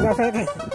じゃです。